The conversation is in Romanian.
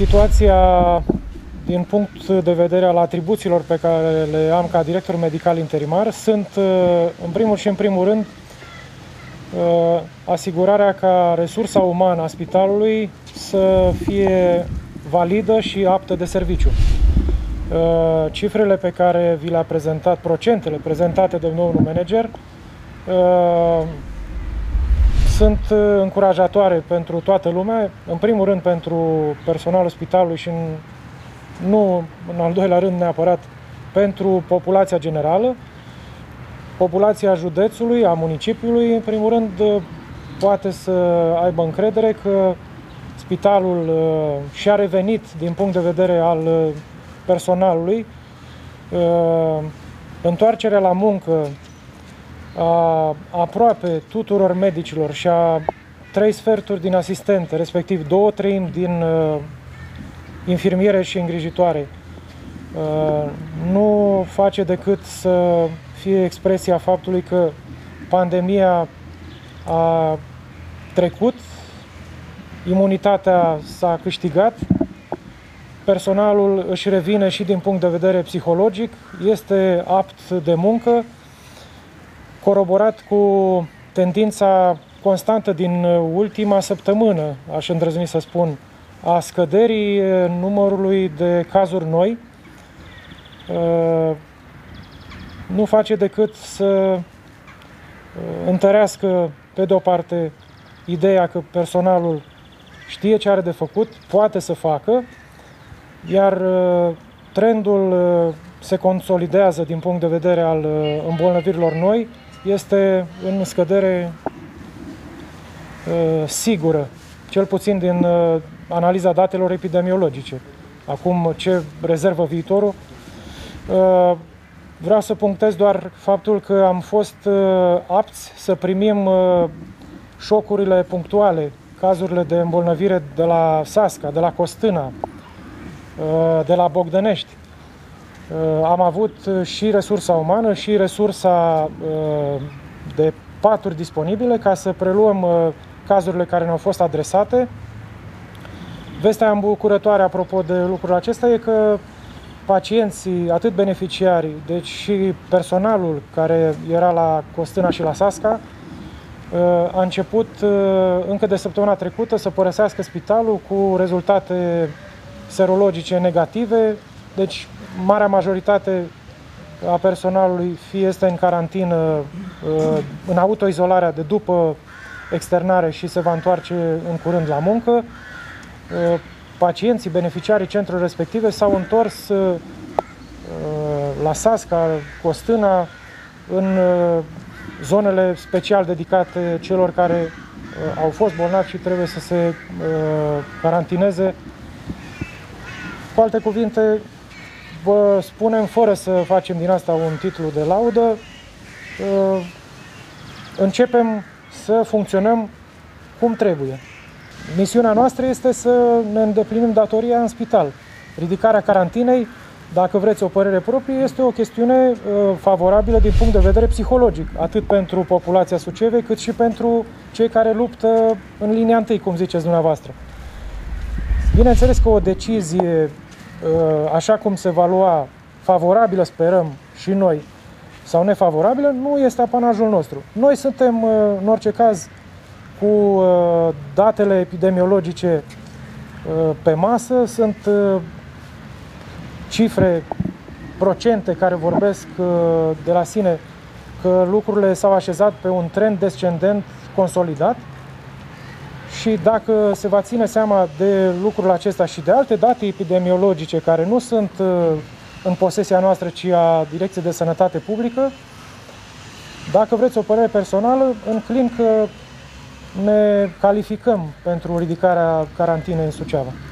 Situația din punct de vedere al atribuțiilor pe care le am ca director medical interimar sunt, în primul și în primul rând, asigurarea ca resursa umană a spitalului să fie validă și aptă de serviciu. Uh, cifrele pe care vi le-a prezentat, procentele prezentate de noul manager, uh, sunt uh, încurajatoare pentru toată lumea, în primul rând pentru personalul spitalului și în, nu în al doilea rând neapărat pentru populația generală, populația județului, a municipiului, în primul rând poate să aibă încredere că spitalul și-a revenit din punct de vedere al personalului, uh, întoarcerea la muncă a aproape tuturor medicilor și a trei sferturi din asistente, respectiv două treimi din uh, infirmiere și îngrijitoare, uh, nu face decât să fie expresia faptului că pandemia a trecut, imunitatea s-a câștigat personalul își revine și din punct de vedere psihologic, este apt de muncă, coroborat cu tendința constantă din ultima săptămână, aș îndrăzni să spun, a scăderii numărului de cazuri noi, uh, nu face decât să uh, întărească, pe de o parte, ideea că personalul știe ce are de făcut, poate să facă, iar uh, trendul uh, se consolidează din punct de vedere al uh, îmbolnăvirilor noi, este în scădere sigură, cel puțin din analiza datelor epidemiologice. Acum, ce rezervă viitorul? Vreau să punctez doar faptul că am fost apți să primim șocurile punctuale, cazurile de îmbolnăvire de la Sasca, de la Costâna, Uh, de la Bogdănești. Uh, am avut și resursa umană și resursa uh, de paturi disponibile ca să preluăm cazurile care ne-au fost adresate. Vestea îmbucurătoare apropo de lucrul acesta e că pacienții, atât beneficiarii, deci și personalul care era la Costâna și la Sasca, a început încă de săptămâna trecută să părăsească spitalul cu rezultate serologice negative, deci marea majoritate a personalului fie este în carantină, uh, în autoizolarea de după externare și se va întoarce în curând la muncă. Uh, pacienții, beneficiarii centrului respective s-au întors uh, la Sasca, Costâna, în zonele special dedicate celor care au fost bolnavi și trebuie să se carantineze cu alte cuvinte, vă spunem, fără să facem din asta un titlu de laudă, uh, începem să funcționăm cum trebuie. Misiunea noastră este să ne îndeplinim datoria în spital. Ridicarea carantinei, dacă vreți o părere proprie, este o chestiune uh, favorabilă din punct de vedere psihologic, atât pentru populația Sucevei, cât și pentru cei care luptă în linia întâi, cum ziceți dumneavoastră. Bineînțeles că o decizie Uh, așa cum se va lua favorabilă, sperăm, și noi, sau nefavorabilă, nu este apanajul nostru. Noi suntem, uh, în orice caz, cu uh, datele epidemiologice pe masă, sunt cifre, procente care vorbesc de la sine că lucrurile s-au așezat pe un trend descendent consolidat și dacă se va ține seama de lucrul acesta și de alte date epidemiologice care nu sunt uh, în posesia noastră, ci a Direcției de Sănătate Publică, dacă vreți o părere personală, înclin că ne calificăm pentru ridicarea carantinei în Suceava.